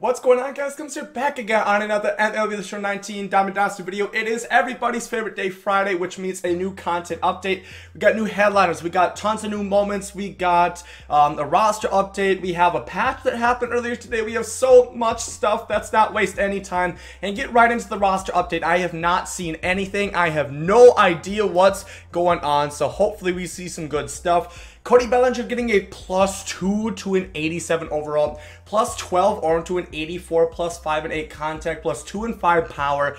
What's going on guys? Gomes here back again on another MLB The Show 19 Diamond Dynasty video. It is everybody's favorite day Friday, which means a new content update. We got new headliners, we got tons of new moments, we got um, a roster update, we have a patch that happened earlier today. We have so much stuff that's not waste any time. And get right into the roster update. I have not seen anything. I have no idea what's going on. So hopefully we see some good stuff. Cody Bellinger getting a plus 2 to an 87 overall, plus 12 arm to an 84, plus 5 and 8 contact, plus 2 and 5 power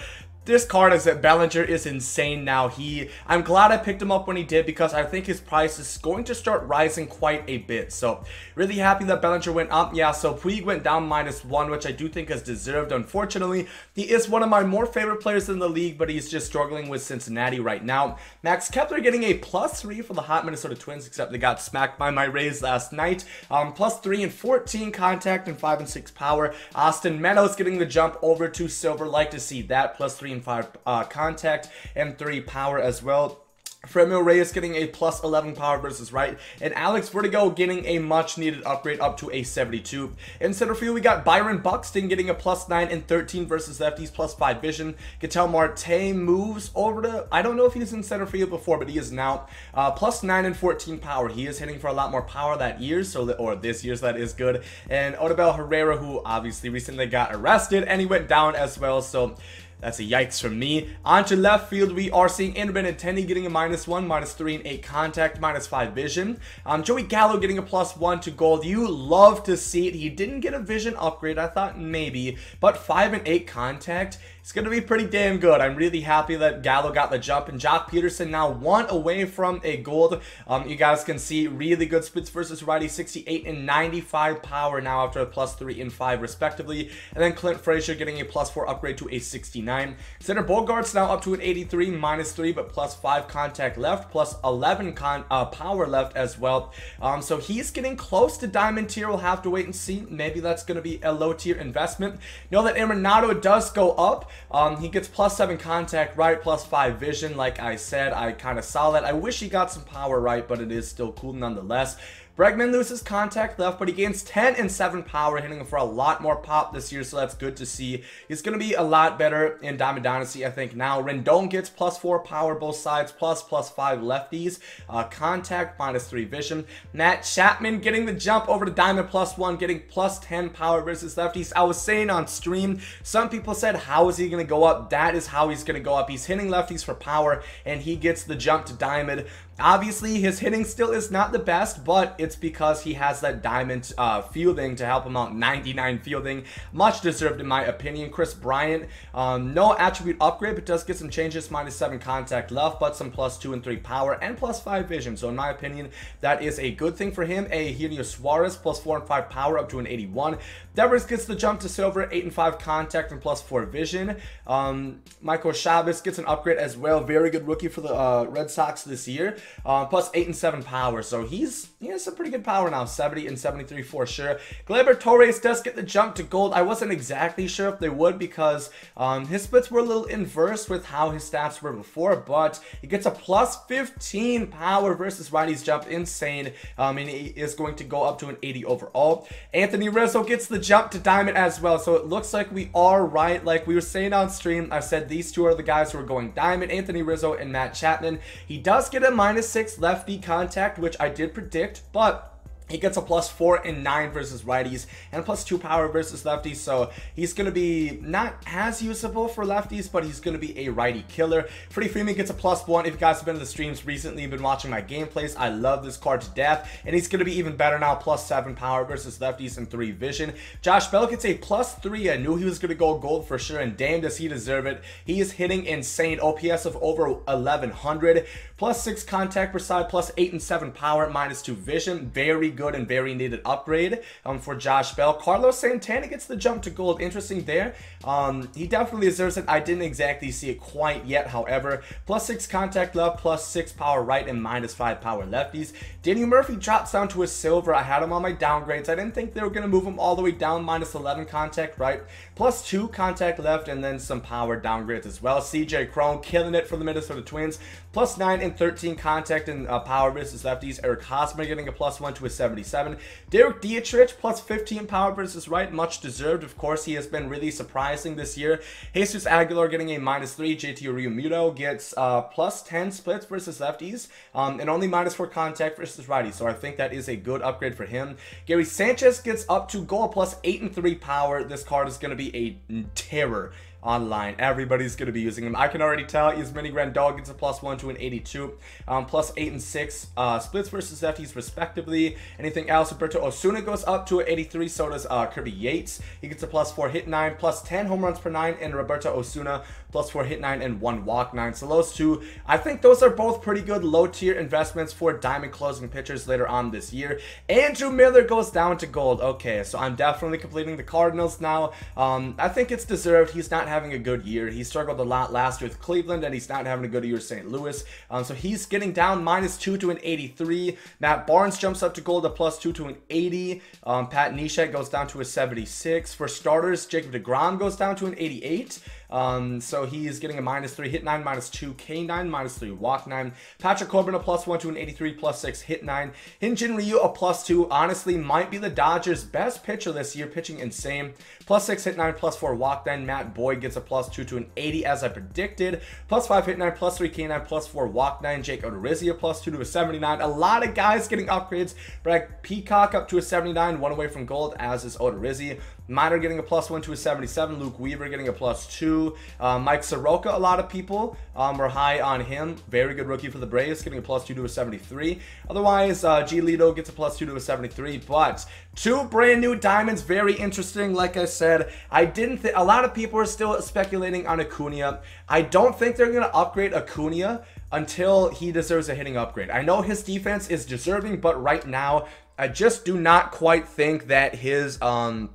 this card is that Bellinger is insane now. He, I'm glad I picked him up when he did because I think his price is going to start rising quite a bit. So really happy that Bellinger went up. Yeah, so Puig went down minus one, which I do think is deserved. Unfortunately, he is one of my more favorite players in the league, but he's just struggling with Cincinnati right now. Max Kepler getting a plus three for the hot Minnesota Twins, except they got smacked by my Rays last night. Um, plus three and 14 contact and five and six power. Austin Meadows getting the jump over to silver. Like to see that plus three and 5 uh, contact and 3 power as well. Franmil Reyes getting a plus 11 power versus right, and Alex Verdugo getting a much needed upgrade up to a 72. In center field, we got Byron Buxton getting a plus 9 and 13 versus lefties, plus 5 vision. Ketel Marte moves over to, I don't know if he was in center field before, but he is now. Uh, plus 9 and 14 power. He is hitting for a lot more power that year, so or this year's that is good. And Odubel Herrera, who obviously recently got arrested, and he went down as well, so that's a yikes from me. On to left field, we are seeing Andrew Benintendi getting a minus one, minus three and eight contact, minus five vision. Um, Joey Gallo getting a plus one to gold. You love to see it. He didn't get a vision upgrade. I thought maybe, but five and eight contact. It's going to be pretty damn good. I'm really happy that Gallo got the jump. And Joc Pederson now one away from a gold. Um, you guys can see really good splits versus righty. 68 and 95 power now after a plus 3 and 5 respectively. And then Clint Frazier getting a plus 4 upgrade to a 69. Xander Bogaerts now up to an 83, minus 3, but plus 5 contact left, plus 11 con uh, power left as well. Um, so he's getting close to diamond tier. We'll have to wait and see. Maybe that's going to be a low tier investment. Nolan Arenado does go up. Um, he gets plus 7 contact right, plus 5 vision. Like I said, I kind of saw that. I wish he got some power right, but it is still cool nonetheless. Bregman loses contact left, but he gains 10 and 7 power, hitting for a lot more pop this year, so that's good to see. He's going to be a lot better in Diamond Dynasty, I think, now. Rendon gets plus 4 power both sides, plus plus 5 lefties. Uh, contact, minus 3 vision. Matt Chapman getting the jump over to Diamond plus 1, getting plus 10 power versus lefties. I was saying on stream, some people said, how is he going to go up? That is how he's going to go up. He's hitting lefties for power, and he gets the jump to Diamond. Obviously, his hitting still is not the best, but it's because he has that diamond uh, fielding to help him out. 99 fielding, much deserved in my opinion. Kris Bryant, um, no attribute upgrade, but does get some changes. Minus 7 contact left, but some plus 2 and 3 power and plus 5 vision. So in my opinion, that is a good thing for him. A Eugenio Suarez, plus 4 and 5 power up to an 81. Devers gets the jump to silver, 8 and 5 contact and plus 4 vision. Um, Michael Chavis gets an upgrade as well. Very good rookie for the uh, Red Sox this year. Uh, plus 8 and 7 power. So he's he has some pretty good power now. 70 and 73 for sure. Gleyber Torres does get the jump to gold. I wasn't exactly sure if they would because um, his splits were a little inverse with how his stats were before. But he gets a plus 15 power versus righty's jump. Insane. Um, and he is going to go up to an 80 overall. Anthony Rizzo gets the jump to diamond as well. So it looks like we are right. Like we were saying on stream, I said these two are the guys who are going diamond. Anthony Rizzo and Matt Chapman. He does get a minus minus 6 lefty contact, which I did predict, but but he gets a plus 4 and 9 versus righties and plus 2 power versus lefties. So he's going to be not as usable for lefties, but he's going to be a righty killer. Freddie Freeman gets a plus 1. If you guys have been to the streams recently, been watching my gameplays, I love this card to death. And he's going to be even better now. Plus 7 power versus lefties and 3 vision. Josh Bell gets a plus 3. I knew he was going to go gold for sure. And damn does he deserve it. He is hitting insane OPS of over 1100. Plus 6 contact per side. Plus 8 and 7 power. Minus 2 vision. Very good and very needed upgrade um, for Josh Bell. Carlos Santana gets the jump to gold. Interesting there. Um, he definitely deserves it. I didn't exactly see it quite yet, however. Plus 6 contact left, plus 6 power right, and minus 5 power lefties. Danny Murphy drops down to a silver. I had him on my downgrades. I didn't think they were going to move him all the way down. Minus 11 contact right, plus 2 contact left, and then some power downgrades as well. CJ Cron killing it for the Minnesota Twins. Plus 9 and 13 contact and uh, power versus lefties. Eric Hosmer getting a plus 1 to a 7 77. Derek Dietrich plus 15 power versus right, much deserved. Of course, he has been really surprising this year. Jesus Aguilar getting a minus 3. JT Realmuto gets uh, plus 10 splits versus lefties um, and only minus 4 contact versus righties. So I think that is a good upgrade for him. Gary Sanchez gets up to goal plus 8 and 3 power. This card is going to be a terror online. Everybody's going to be using him. I can already tell Yasmani Grandal gets a plus 1 to an 82, um, plus 8 and 6 uh, splits versus lefties respectively. Anything else? Roberto Osuna goes up to an 83, so does uh, Kirby Yates. He gets a plus 4 hit 9, plus 10 home runs per 9, and Roberto Osuna plus 4 hit 9 and 1 walk 9. So those two, I think those are both pretty good low tier investments for diamond closing pitchers later on this year. Andrew Miller goes down to gold. Okay, so I'm definitely completing the Cardinals now. Um, I think it's deserved. He's not having a good year. He struggled a lot last year with Cleveland, and he's not having a good year with St. Louis. Um, so he's getting down minus 2 to an 83. Matt Barnes jumps up to gold a plus 2 to an 80. Um, Pat Neshek goes down to a 76. For starters, Jacob DeGrom goes down to an 88. Um, so he's getting a minus 3, hit 9, minus 2, K9, minus 3, walk 9. Patrick Corbin a plus 1 to an 83, plus 6, hit 9. Hyun-Jin Ryu a plus 2, honestly might be the Dodgers' best pitcher this year, pitching insane. Plus 6, hit 9, plus 4, walk 9. Matt Boyd gets a plus 2 to an 80 as I predicted. Plus 5, hit 9, plus 3, K9, plus 4, walk 9. Jake Odorizzi a plus 2 to a 79. A lot of guys getting upgrades. Brad Peacock up to a 79, one away from gold, as is Odorizzi. Minor getting a plus 1 to a 77. Luke Weaver getting a plus 2. Uh, Mike Soroka, a lot of people um, were high on him. Very good rookie for the Braves, getting a plus 2 to a 73. Otherwise, uh, Giolito gets a plus 2 to a 73. But two brand new diamonds, very interesting. Like I said, I didn't think a lot of people are still speculating on Acuna. I don't think they're going to upgrade Acuna until he deserves a hitting upgrade. I know his defense is deserving, but right now, I just do not quite think that his um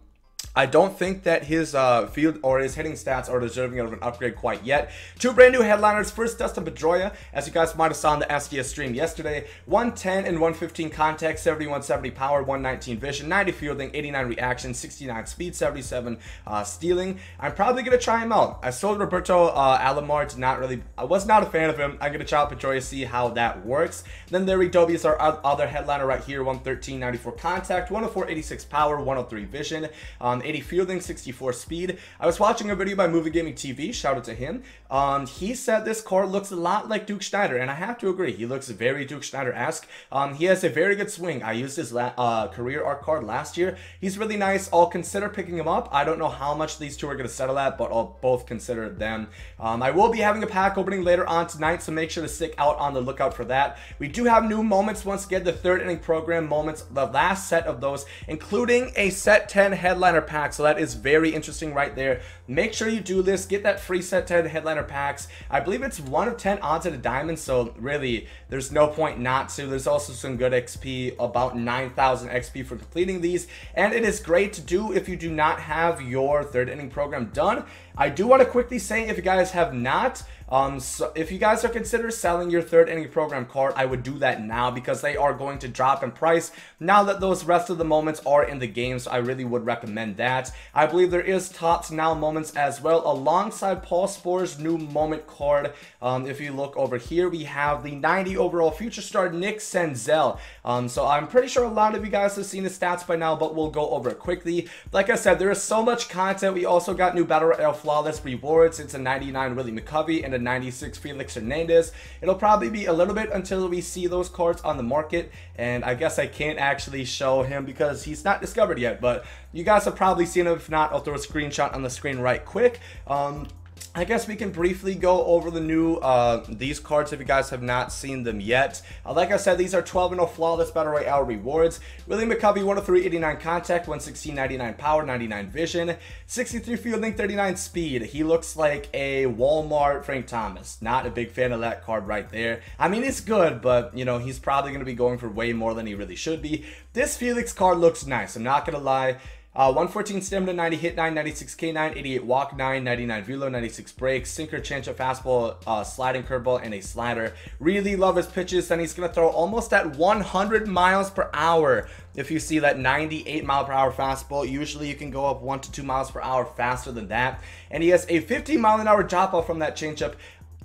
I don't think that his uh, field or his hitting stats are deserving of an upgrade quite yet. Two brand new headliners. First, Dustin Pedroia, as you guys might have saw on the SDS stream yesterday. 110 and 115 contact, 7170 power, 119 vision, 90 fielding, 89 reaction, 69 speed, 77 uh, stealing. I'm probably going to try him out. I sold Roberto uh, Alomar, did not really, I was not a fan of him. I'm going to try out Pedroia, see how that works. Then Larry Doby is our other headliner right here, 113, 94 contact, 104, 86 power, 103 vision. Um, 80 fielding, 64 speed. I was watching a video by Movie Gaming TV, shout out to him. Um, he said this card looks a lot like Duke Snider, and I have to agree. He looks very Duke Snider-esque. Um, he has a very good swing. I used his uh, career art card last year. He's really nice. I'll consider picking him up. I don't know how much these two are going to settle at, but I'll both consider them. Um, I will be having a pack opening later on tonight, so make sure to stick out on the lookout for that. We do have new moments once again, the third inning program moments, the last set of those, including a set 10 headliner pack pack. So that is very interesting right there. Make sure you do this. Get that free set 10 headliner packs. I believe it's 1 of 10 odds at a diamond. So really, there's no point not to. There's also some good XP, about 9,000 XP for completing these. And it is great to do if you do not have your third inning program done. I do want to quickly say if you guys have not, um, so if you guys are considering selling your third inning program card, I would do that now because they are going to drop in price now that those rest of the moments are in the game. So I really would recommend that. I believe there is Topps Now moments as well alongside Paul Spore's new moment card. Um, if you look over here, we have the 90 overall future star Nick Senzel. Um, so I'm pretty sure a lot of you guys have seen the stats by now, but we'll go over it quickly. Like I said, there is so much content. We also got new Battle Royale Flawless rewards. It's a 99 Willie McCovey and a 96 Felix Hernandez. It'll probably be a little bit until we see those cards on the market. And I guess I can't actually show him because he's not discovered yet. But you guys have probably seen him. If not, I'll throw a screenshot on the screen right quick. Um, I guess we can briefly go over the new, uh, these cards if you guys have not seen them yet. Uh, like I said, these are 12 and 0 Flawless Battle Royale rewards. William McCovey, 103, 89 contact, 116, 99 power, 99 vision, 63 fielding, 39 speed. He looks like a Walmart Frank Thomas. Not a big fan of that card right there. I mean, it's good, but, you know, he's probably going to be going for way more than he really should be. This Felix card looks nice. I'm not going to lie. Uh, 114 stamina, 90 hit 9, 96 K9, 88 walk 9, 99 velo, 96 breaks, sinker, changeup, fastball, uh, sliding curveball, and a slider. Really love his pitches, and he's going to throw almost at 100 miles per hour. If you see that 98 mile per hour fastball, usually you can go up 1 to 2 miles per hour faster than that. And he has a 50 mile an hour drop off from that changeup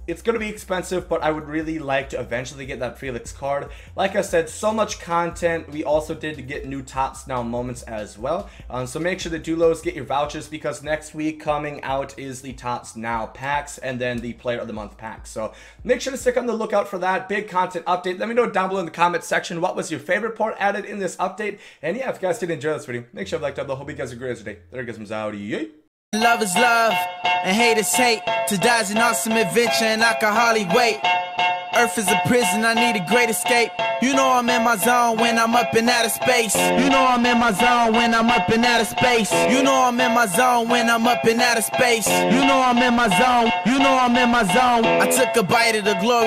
it's going to be expensive, but I would really like to eventually get that Felix card. Like I said, so much content. We also did get new Topps Now moments as well. Um, so make sure to do those, get your vouchers, because next week coming out is the Topps Now packs and then the Player of the Month packs. So make sure to stick on the lookout for that big content update. Let me know down below in the comment section what was your favorite part added in this update. And yeah, if you guys did enjoy this video, make sure to like, down below. Hope you guys are great today. There goes some out. Yay! Love is love, and hate is hate. To die's an awesome adventure, and I can hardly wait. Earth is a prison, I need a great escape. You know I'm in my zone when I'm up in outer space. You know I'm in my zone when I'm up in outer space. You know I'm in my zone when I'm up in outer space. You know I'm in my zone. You know I'm in my zone. I took a bite of the glory.